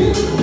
you.